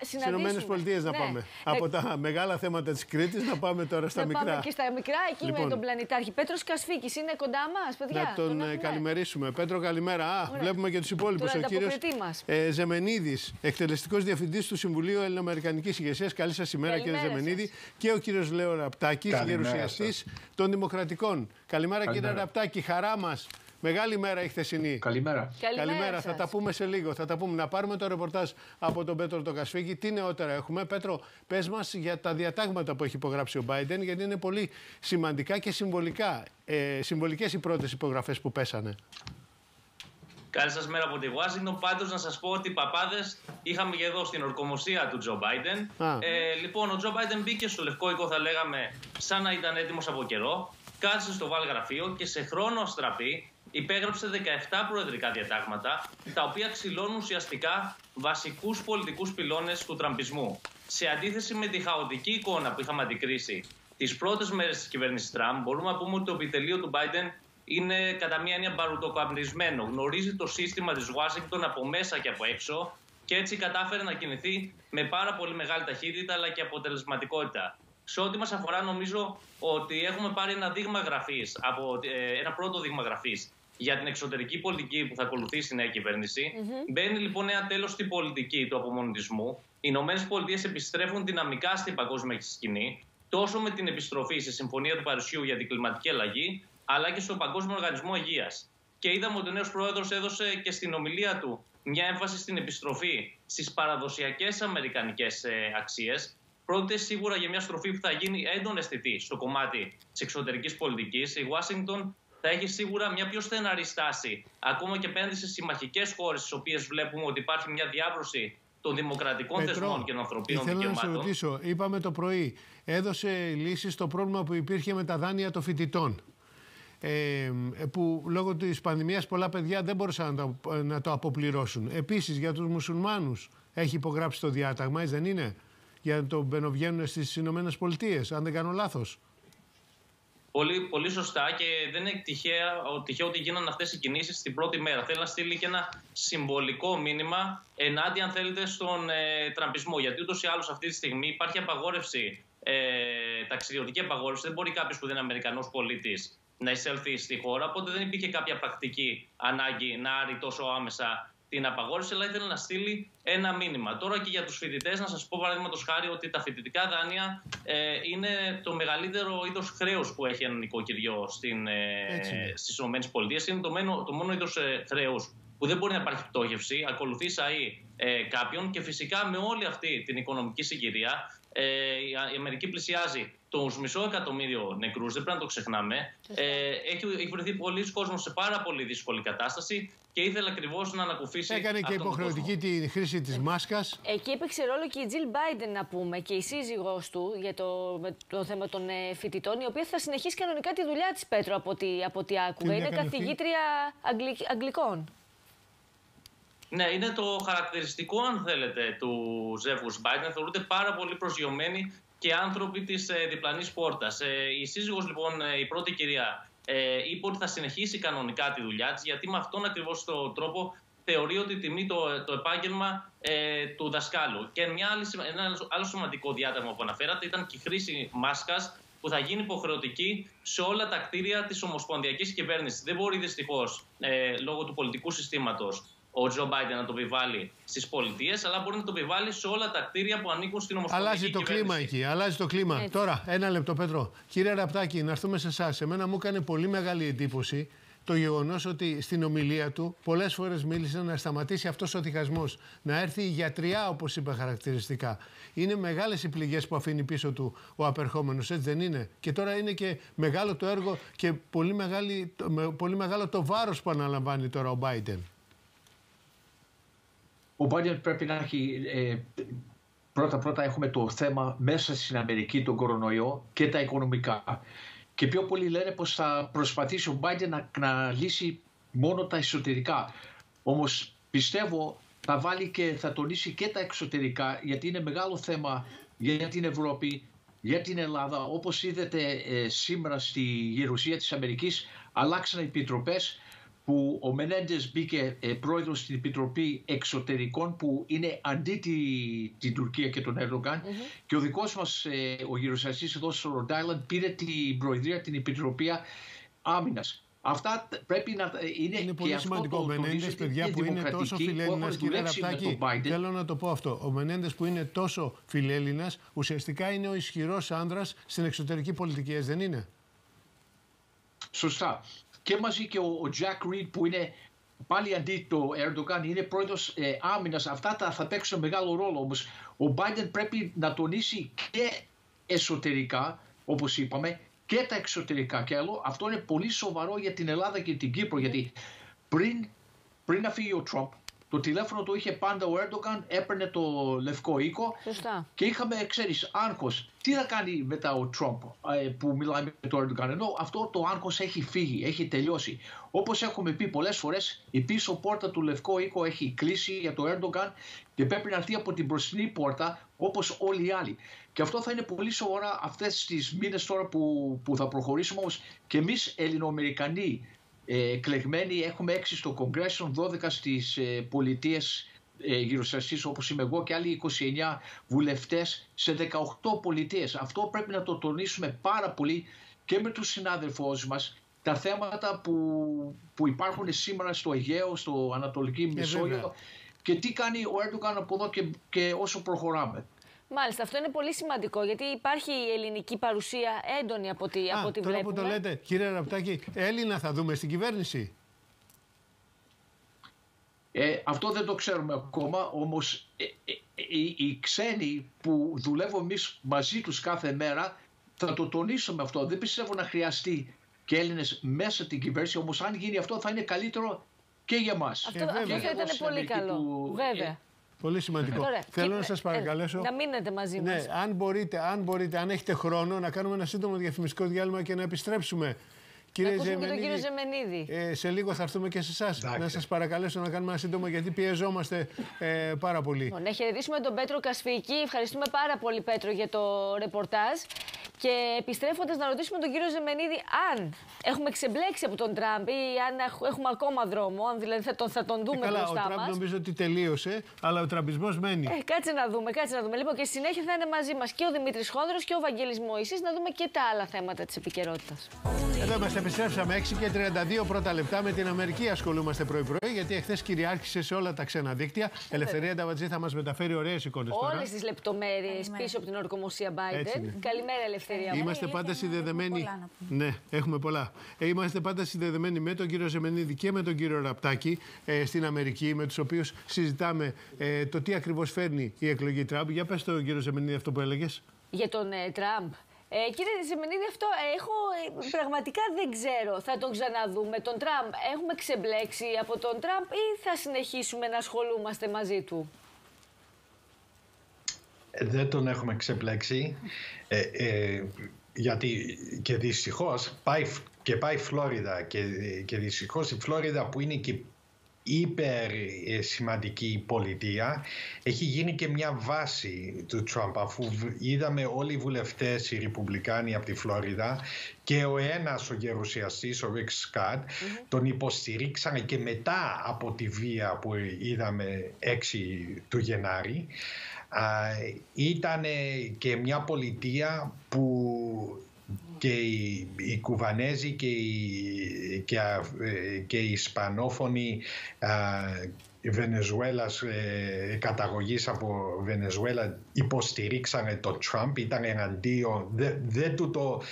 Στις Ηνωμένες Πολιτείες να ναι. πάμε. Ε, Από τα μεγάλα θέματα της Κρήτης να πάμε τώρα στα να μικρά. Πάμε και στα μικρά, εκεί λοιπόν, με τον πλανητάρχη. Πέτρος Κασφίκης είναι κοντά μας, παιδιά. Να τον, τον ε, καλημερίσουμε. Πέτρο, καλημέρα. Α, βλέπουμε και τους υπόλοιπους. Ο κύριος ε, Ζεμενίδης, εκτελεστικός διευθυντής του Συμβουλίου Ελληνοαμερικανικής Ηγεσίας. Καλή σας ημέρα, κύριε Ζεμενίδη. Και ο κύριος Λέο Ραπτάκης, γερουσιαστής των Δημοκρατικών. Καλημέρα, κύριε Ραπτάκη. Χαρά μας Μεγάλη μέρα η χθεσινή. Καλημέρα. Καλημέρα. Καλημέρα. Θα τα πούμε σε λίγο. Θα τα πούμε. Να πάρουμε το ρεπορτάζ από τον Πέτρο τον Κασφίγη. Τι νεότερα έχουμε; Πέτρο, πες μας για τα διατάγματα που έχει υπογράψει ο Biden, γιατί είναι πολύ σημαντικά και συμβολικά. Ε, Συμβολικές οι πρώτες υπογραφές που πέσανε. Καλή σας μέρα από τη Washington. Πάντως, να σας πω ότι οι παπάδες είχαμε και εδώ στην ορκομοσία του Τζο Μπάιντεν. Ε, λοιπόν, ο Τζο Μπάιντεν μπήκε στο λευκό οίκο, θα λέγαμε, σαν να ήταν έτοιμος από καιρό. Κάθισε στο βάλγραφείο και σε χρόνο αστραπή υπέγραψε 17 προεδρικά διατάγματα, τα οποία ξυλώνουν ουσιαστικά βασικούς πολιτικούς πυλώνες του τραμπισμού. Σε αντίθεση με τη χαοτική εικόνα που είχαμε αντικρίσει τις πρώτες μέρες της κυβέρνησης Τραμπ, μπορούμε να πούμε ότι το επιτελείο του Biden είναι κατά μία έννοια μπαρουτοκαμπνισμένο. Γνωρίζει το σύστημα της Ουάσιγκτον από μέσα και από έξω και έτσι κατάφερε να κινηθεί με πάρα πολύ μεγάλη ταχύτητα αλλά και αποτελεσματικότητα. Σε ό,τι μας αφορά, νομίζω ότι έχουμε πάρει ένα δείγμα γραφής, ε, ένα πρώτο δείγμα γραφής για την εξωτερική πολιτική που θα ακολουθήσει η νέα κυβέρνηση. Mm-hmm. Μπαίνει λοιπόν ένα τέλος στην πολιτική του απομονητισμού. Οι Ηνωμένες Πολιτείες επιστρέφουν δυναμικά στην παγκόσμια σκηνή, τόσο με την επιστροφή στη Συμφωνία του Παρισιού για την κλιματική αλλαγή, αλλά και στον Παγκόσμιο Οργανισμό Υγείας. Και είδαμε ότι ο νέος πρόεδρος έδωσε και στην ομιλία του μια έμφαση στην επιστροφή στις παραδοσιακές αμερικανικές ε, αξίες. Πρόκειται σίγουρα για μια στροφή που θα γίνει έντονη αισθητή στο κομμάτι της εξωτερικής πολιτικής. Η Ουάσιγκτον θα έχεις σίγουρα μια πιο στεναρή στάση, ακόμα και απέναντι σε συμμαχικές χώρες, στις οποίες βλέπουμε ότι υπάρχει μια διάβρωση των δημοκρατικών Πετρό, θεσμών και των ανθρωπίνων θέλω δικαιωμάτων. Θέλω να σε ρωτήσω, είπαμε το πρωί, έδωσε λύσεις στο πρόβλημα που υπήρχε με τα δάνεια των φοιτητών. Ε, που λόγω της πανδημίας πολλά παιδιά δεν μπορούσαν να το, να το αποπληρώσουν. Επίσης για τους μουσουλμάνους έχει υπογράψει το διάταγμα, δεν είναι, για να το μπαινοβγαίνουν στις Ηνωμένες Πολιτείες, αν δεν κάνω λάθος. Πολύ, πολύ σωστά και δεν είναι τυχαίο, τυχαίο ότι γίνανε αυτές οι κινήσεις την πρώτη μέρα. Θέλει να στείλει και ένα συμβολικό μήνυμα ενάντια, αν θέλετε, στον ε, τραμπισμό. Γιατί ούτως ή άλλως αυτή τη στιγμή υπάρχει απαγόρευση, ε, ταξιδιωτική απαγόρευση. Δεν μπορεί κάποιος που δεν είναι Αμερικανός πολίτης να εισέλθει στη χώρα. Οπότε δεν υπήρχε κάποια πρακτική ανάγκη να άρει τόσο άμεσα την απαγόρευση, αλλά ήθελε να στείλει ένα μήνυμα. Τώρα και για τους φοιτητές, να σας πω παραδείγματος χάρη ότι τα φοιτητικά δάνεια ε, είναι το μεγαλύτερο είδος χρέου που έχει ένα νοικοκυριό στι ε, ΗΠΑ. Είναι το, μένο, το μόνο είδος ε, χρέου που δεν μπορεί να υπάρχει πτώχευση. Ακολουθεί ΣΑΗ ε, κάποιον και φυσικά με όλη αυτή την οικονομική συγκυρία ε, η Αμερική πλησιάζει τους μισό εκατομμύριο νεκρούς, δεν πρέπει να το ξεχνάμε. Ε, έχει, έχει βρεθεί πολλοί κόσμος σε πάρα πολύ δύσκολη κατάσταση και ήθελε ακριβώς να ανακουφίσει. Έκανε και υποχρεωτική τη χρήση της μάσκας. Εκεί έπαιξε ρόλο και η Τζιλ Μπάιντεν, να πούμε, και η σύζυγός του για το, το θέμα των ε, φοιτητών, η οποία θα συνεχίσει κανονικά τη δουλειά της Πέτρο από ό,τι, από άκουγα. Είναι καθηγήτρια αγγλικών. Ναι, είναι το χαρακτηριστικό, αν θέλετε, του ζεύγου Biden. Θεωρούνται πάρα πολύ προσγειωμένοι και άνθρωποι της ε, διπλανής πόρτας. Ε, η σύζυγος, λοιπόν, ε, η πρώτη κυρία, ε, είπε ότι θα συνεχίσει κανονικά τη δουλειά της, γιατί με αυτόν ακριβώς τον τρόπο θεωρεί ότι τιμεί το, το επάγγελμα ε, του δασκάλου. Και μια άλλη, ένα άλλο σημαντικό διάταγμα που αναφέρατε ήταν και η χρήση μάσκας που θα γίνει υποχρεωτική σε όλα τα κτίρια της Ομοσπονδιακής Κυβέρνησης. Δεν μπορεί δυστυχώς, ε, λόγω του πολιτικού συστήματος, ο Τζο Μπάιντεν να το επιβάλλει στις πολιτείες, αλλά μπορεί να το επιβάλλει σε όλα τα κτίρια που ανήκουν στην Ομοσπονδία. Αλλάζει το κλίμα εκεί. Αλλάζει το κλίμα. Τώρα, ένα λεπτό, Πέτρο. Κύριε Ραπτάκη, να έρθουμε σε εσάς. Εμένα μου έκανε πολύ μεγάλη εντύπωση το γεγονός ότι στην ομιλία του πολλές φορές μίλησε να σταματήσει αυτός ο διχασμός, να έρθει η γιατριά, όπως είπε χαρακτηριστικά. Είναι μεγάλες οι πληγές που αφήνει πίσω του ο απερχόμενος, έτσι δεν είναι; Και τώρα είναι και μεγάλο το έργο και πολύ, μεγάλη, πολύ μεγάλο το βάρος που αναλαμβάνει τώρα ο Biden ο Biden πρέπει να έχει ε, πρώτα πρώτα έχουμε το θέμα μέσα στην Αμερική τον κορονοϊό και τα οικονομικά. Και πιο πολλοί λένε πως θα προσπαθήσει ο Biden να, να λύσει μόνο τα εσωτερικά. Όμως πιστεύω θα βάλει και θα τονίσει και τα εξωτερικά γιατί είναι μεγάλο θέμα για την Ευρώπη, για την Ελλάδα. Όπως είδατε ε, σήμερα στη γερουσία της Αμερικής αλλάξαν οι επιτροπές που ο Μενέντες μπήκε ε, πρόεδρος στην Επιτροπή Εξωτερικών που είναι αντί τη, την Τουρκία και τον ερντογκαν και ο δικός μας ε, ο γυροσιαστής εδώ στο Ροντάιλαντ πήρε την προεδρία την Επιτροπή Άμυνας. Αυτά πρέπει να είναι, είναι πολύ σημαντικό. Ο Μενέντες, παιδιά που είναι τόσο φιλέλληνας, κύριε Ραπτάκη, θέλω να το πω αυτό. Ο Μενέντες που είναι τόσο φιλέλληνας, ουσιαστικά είναι ο ισχυρός άνδρας στην εξωτερική πολιτική, δεν είναι; Σωστά. Και μαζί και ο Τζακ Ριντ που είναι πάλι αντί το Ερντογάν, είναι πρόεδρος ε, άμυνας. Αυτά τα, θα παίξουν μεγάλο ρόλο όμως. Ο Biden πρέπει να τονίσει και εσωτερικά, όπως είπαμε, και τα εξωτερικά. Και άλλο, αυτό είναι πολύ σοβαρό για την Ελλάδα και την Κύπρο. Γιατί πριν, πριν να φύγει ο Τρόμπ, το τηλέφωνο του είχε πάντα ο Έρντογκαν, έπαιρνε το λευκό οίκο Σωστά. και είχαμε, ξέρεις, άγχος. Τι θα κάνει μετά ο Τρόμπ ε, που μιλάει με τον Έρντογκαν. Ενώ αυτό το άγχος έχει φύγει, έχει τελειώσει. Όπως έχουμε πει πολλές φορές, η πίσω πόρτα του λευκό οίκο έχει κλείσει για το Έρντογκαν και πρέπει να έρθει από την μπροστινή πόρτα όπως όλοι οι άλλοι. Και αυτό θα είναι πολύ σοβαρά αυτές τις μήνες τώρα που, που θα προχωρήσουμε όμως και εμείς Ελληνοαμερικανοί ε, εκλεγμένοι έχουμε 6 στο Κογκρέσιο, 12 στις ε, πολιτείες ε, γύρω σας όπως είμαι εγώ και άλλοι 29 βουλευτές σε 18 πολιτείες. Αυτό πρέπει να το τονίσουμε πάρα πολύ και με τους συνάδελφούς μας τα θέματα που, που υπάρχουν σήμερα στο Αιγαίο, στο Ανατολική ε, Μεσόγειο και τι κάνει ο Έρντογκαν από εδώ και, και όσο προχωράμε. Μάλιστα, αυτό είναι πολύ σημαντικό γιατί υπάρχει η ελληνική παρουσία έντονη από ό,τι, Α, από τώρα που το λέτε, κύριε Ραπτάκη, Έλληνα θα δούμε στην κυβέρνηση; Ε, αυτό δεν το ξέρουμε ακόμα, όμως ε, ε, οι, οι ξένοι που δουλεύουμε εμείς μαζί τους κάθε μέρα θα το τονίσουμε αυτό. Δεν πιστεύω να χρειαστεί και Έλληνες μέσα την κυβέρνηση, όμως αν γίνει αυτό θα είναι καλύτερο και για μας. Αυτό, αυτό θα ήταν πολύ καλό, βέβαια. Πολύ σημαντικό. Θέλω να σας παρακαλέσω. να μείνετε μαζί ναι, μας. Αν μπορείτε, αν μπορείτε, αν έχετε χρόνο, να κάνουμε ένα σύντομο διαφημιστικό διάλειμμα και να επιστρέψουμε. Κύριε να Ζεμενίδη, τον κύριο Ζεμενίδη. Ε, σε λίγο θα έρθουμε και σε εσάς. Να σας παρακαλέσω να κάνουμε ένα σύντομο γιατί πιεζόμαστε ε, πάρα πολύ. Λοιπόν, να χαιρετήσουμε τον Πέτρο Κασφίκη. Ευχαριστούμε πάρα πολύ, Πέτρο, για το ρεπορτάζ. Και επιστρέφοντας, να ρωτήσουμε τον κύριο Ζεμενίδη αν έχουμε ξεμπλέξει από τον Τραμπ ή αν έχουμε ακόμα δρόμο, αν δηλαδή θα τον, θα τον δούμε ε, καλά, μπροστά μα. Ο Τραμπ νομίζω ότι τελείωσε, αλλά ο τραμπισμός μένει. Ε, κάτσε να δούμε, κάτσε να δούμε. Λοιπόν, και στη συνέχεια θα είναι μαζί μας και ο Δημήτρης Χόνδρος και ο Βαγγέλης Μωησής να δούμε και τα άλλα θέματα της επικαιρότητας. Εδώ είμαστε, επιστρέψαμε 6 και 32 πρώτα λεπτά. Με την Αμερική ασχολούμαστε πρωί-πρωί, γιατί εχθές κυριάρχησε σε όλα τα ξένα δίκτυα. Ελευθερία Νταβατζή θα μας μεταφέρει ωραίες εικόνες τώρα. Όλες τις λεπτομέρειες πίσω από την ορκομοσία Biden. Καλημέρα, Ελευθερία. Είμαστε πάντα συνδεδεμένοι. Ναι, έχουμε πολλά. Ε, είμαστε πάντα συνδεδεμένοι με τον κύριο Ζεμενίδη και με τον κύριο Ραπτάκη ε, στην Αμερική, με τους οποίους συζητάμε ε, το τι ακριβώς φέρνει η εκλογή Τραμπ. Για πες τον κύριο Ζεμενίδη αυτό που έλεγες. Για τον ε, Τραμπ. Ε, κύριε Ζεμενίδη, αυτό έχω, πραγματικά δεν ξέρω. Θα τον ξαναδούμε τον Τραμπ. Έχουμε ξεμπλέξει από τον Τραμπ ή θα συνεχίσουμε να ασχολούμαστε μαζί του; Δεν τον έχουμε ξεπλέξει. Ε, ε, γιατί και δυστυχώς πάει, και πάει Φλόριδα και, και δυστυχώς η Φλόριδα που είναι και υπερ ε, σημαντική πολιτεία έχει γίνει και μια βάση του Τραμπ αφού είδαμε όλοι οι βουλευτές οι Ρεπουμπλικάνοι από τη Φλόριδα και ο ένας ο γερουσιαστής ο Ρικ Σκάτ τον υποστηρίξανε και μετά από τη βία που είδαμε 6 του Γενάρη ήταν και μια πολιτεία που και οι, οι Κουβανέζοι και οι, και, και οι Ισπανόφωνοι Βενεζουέλας ε, καταγωγής από Βενεζουέλα υποστηρίξανε το Τραμπ, ήταν εναντίον, δεν, δεν του το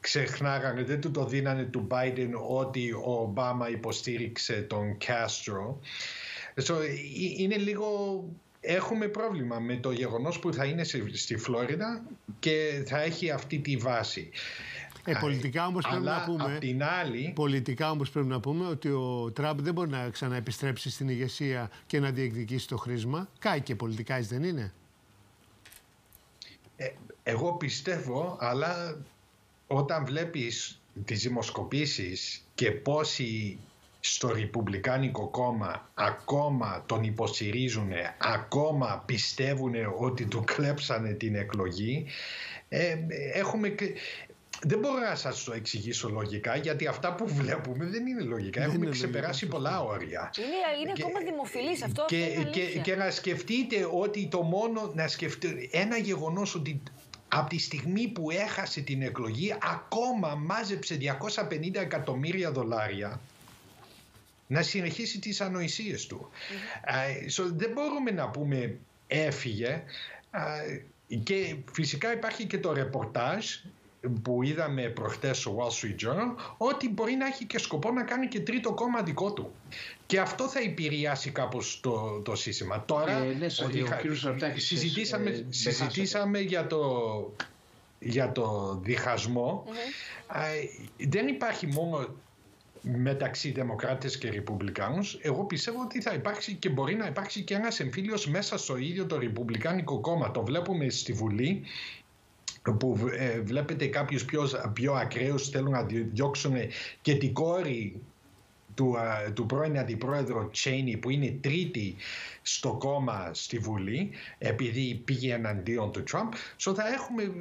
ξεχνάγανε, δεν του το δίνανε του Biden ότι ο Ομπάμα υποστήριξε τον Κάστρο. So, είναι λίγο έχουμε πρόβλημα με το γεγονός που θα είναι στη Φλόριδα και θα έχει αυτή τη βάση. Ε, πολιτικά όμως πρέπει να πούμε, την άλλη... πολιτικά όμως πρέπει να πούμε ότι ο Τραμπ δεν μπορεί να ξαναεπιστρέψει στην ηγεσία και να διεκδικήσει το χρήσμα. Κάει και πολιτικά, δεν είναι. Ε, εγώ πιστεύω, αλλά όταν βλέπεις τις δημοσκοπήσεις και πόσοι στο Ρεπουμπλικάνικο κόμμα ακόμα τον υποστηρίζουν, ακόμα πιστεύουν ότι του κλέψανε την εκλογή, ε, έχουμε, δεν μπορώ να σας το εξηγήσω λογικά γιατί αυτά που βλέπουμε δεν είναι λογικά. Δεν Έχουμε είναι ξεπεράσει λογικά. πολλά όρια. Είναι, είναι και, ακόμα δημοφιλής αυτό. Και, και, και, να σκεφτείτε ότι το μόνο, να σκεφτείτε ένα γεγονός ότι από τη στιγμή που έχασε την εκλογή ακόμα μάζεψε 250 εκατομμύρια δολάρια να συνεχίσει τις ανοησίες του. Mm-hmm. so, δεν μπορούμε να πούμε έφυγε και φυσικά υπάρχει και το ρεπορτάζ που είδαμε προχτές στο Wall Street Journal ότι μπορεί να έχει και σκοπό να κάνει και τρίτο κόμμα δικό του. Και αυτό θα επηρεάσει κάπως το, το σύστημα. Τώρα ε, ναι, ότι ο συζητήσαμε, ε, συζητήσαμε για το, για το διχασμο δεν υπάρχει μόνο μεταξύ Δημοκράτες και Ρεπουμπλικάνους εγώ πιστεύω ότι θα υπάρξει και μπορεί να υπάρξει και ένας εμφύλιος μέσα στο ίδιο το Ρεπουμπλικάνικο κόμμα. Το βλέπουμε στη Βουλή που ε, βλέπετε κάποιους πιο, πιο ακραίους θέλουν να διώξουν και την κόρη του, του πρώην αντιπρόεδρου Τσέινι που είναι τρίτη στο κόμμα στη Βουλή επειδή πήγε εναντίον του Τραμπ. So θα, έχουμε,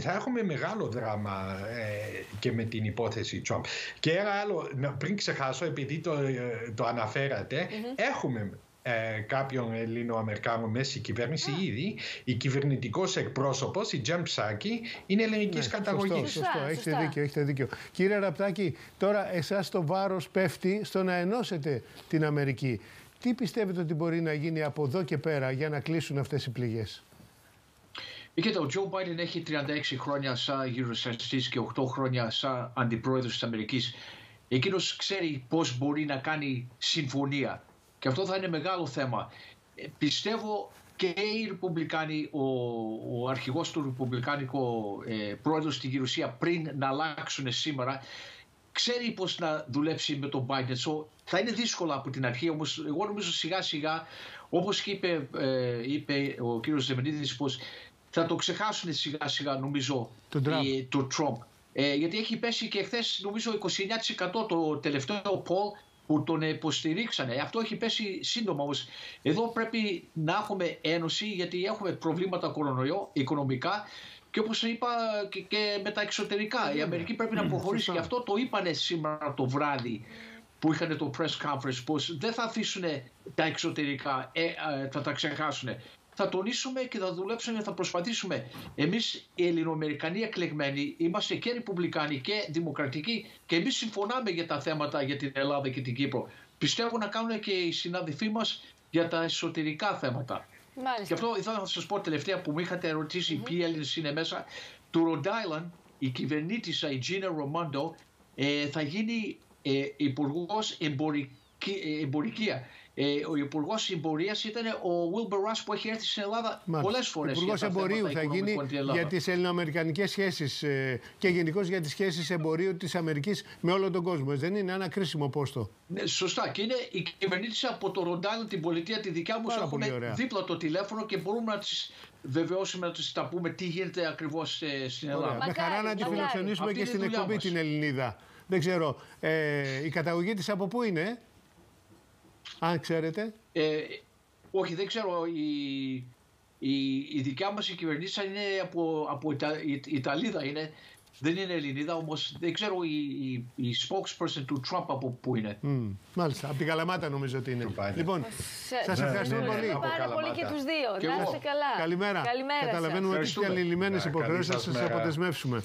θα έχουμε μεγάλο δράμα ε, και με την υπόθεση Τραμπ. Και ένα άλλο πριν ξεχάσω επειδή το, ε, το αναφέρατε έχουμε ε, κάποιον Ελληνοαμερικάνο μέσα στην κυβέρνηση yeah. ήδη. Η κυβερνητικός εκπρόσωπος, η Τζέμ Ψάκη, είναι ελληνικής ναι, καταγωγής. Σωστό, σωστό. Έχετε δίκιο, έχετε δίκιο. Κύριε Ραπτάκη, τώρα εσάς το βάρος πέφτει στο να ενώσετε την Αμερική. Τι πιστεύετε ότι μπορεί να γίνει από εδώ και πέρα για να κλείσουν αυτές οι πληγές; Κοίτα, ο Τζο Μπάιντεν έχει 36 χρόνια σαν γυροσαστή και 8 χρόνια σαν αντιπρόεδρος της Αμερικής. Εκείνος ξέρει πώς μπορεί να κάνει συμφωνία και αυτό θα είναι μεγάλο θέμα. Ε, πιστεύω και οι Ρεπουμπλικάνοι, ο, ο αρχηγός του Ρεπουμπλικάνικου ε, πρόεδρος στην Γερουσία πριν να αλλάξουν σήμερα ξέρει πώς να δουλέψει με τον Biden. So, θα είναι δύσκολο από την αρχή, όμως εγώ νομίζω σιγά σιγά, όπως είπε, ε, είπε ο κύριος Ζεμενίδης, πως θα το ξεχάσουν σιγά σιγά νομίζω το Trump. Ε, γιατί έχει πέσει και χθες νομίζω 29% το τελευταίο poll που τον υποστηρίξανε. Αυτό έχει πέσει σύντομα όμως. Εδώ πρέπει να έχουμε ένωση γιατί έχουμε προβλήματα κορονοϊό, οικονομικά και όπως είπα και, και με τα εξωτερικά. Η Αμερική πρέπει να προχωρήσει και αυτό το είπανε σήμερα το βράδυ που είχαν το press conference πως δεν θα αφήσουν τα εξωτερικά, ε, ε, θα τα ξεχάσουν θα τονίσουμε και θα δουλέψουμε, θα προσπαθήσουμε. Εμείς οι Ελληνοαμερικανοί εκλεγμένοι είμαστε και Ρεπουμπλικάνοι και Δημοκρατικοί και εμείς συμφωνάμε για τα θέματα για την Ελλάδα και την Κύπρο. Πιστεύω να κάνουν και οι συνάδελφοί μας για τα εσωτερικά θέματα. Μάλιστα. Και αυτό ήθελα να σας πω τελευταία που μου είχατε ερωτήσει mm-hmm. ποιοι Έλληνες είναι μέσα. Του Rhode η κυβερνήτησα, η Gina Romando, ε, θα γίνει ε, υπουργός εμπορική, ε, ο Υπουργός Εμπορίας ήταν ο Wilbur Ross που έχει έρθει στην Ελλάδα πολλές φορές. Υπουργός Εμπορίου θα γίνει για τις ελληνοαμερικανικές σχέσεις ε, και γενικώς για τις σχέσεις εμπορίου της Αμερικής με όλο τον κόσμο. Δεν είναι ένα κρίσιμο πόστο. Ναι, σωστά. Και είναι η κυβερνήτηση από το Ροντάλ, την πολιτεία τη δικιά μου. Έχουμε δίπλα το τηλέφωνο και μπορούμε να τις βεβαιώσουμε να του τα πούμε τι γίνεται ακριβώς ε, στην Ελλάδα. Με χαρά να τη φιλοξενήσουμε και στην εκπομπή την Ελληνίδα. Δεν ξέρω. Ε, η καταγωγή της από πού είναι, αν ξέρετε. Ε, όχι, δεν ξέρω. Η, η, η δικιά μας η κυβερνήση είναι από, από Ιτα, Ιταλίδα. Είναι, δεν είναι Ελληνίδα, όμως δεν ξέρω η, η, η spokesperson του Trump από πού είναι. Mm, μάλιστα, από την Καλαμάτα νομίζω ότι είναι. Λοιπόν, σας ναι, ευχαριστούμε ναι, πολύ. Πάρα πολύ και τους δύο. Να είστε καλά. Καλημέρα. Καλημέρα Καταλαβαίνουμε ότι είστε αλληλημένε υποχρεώσεις, θα σας αποδεσμεύσουμε.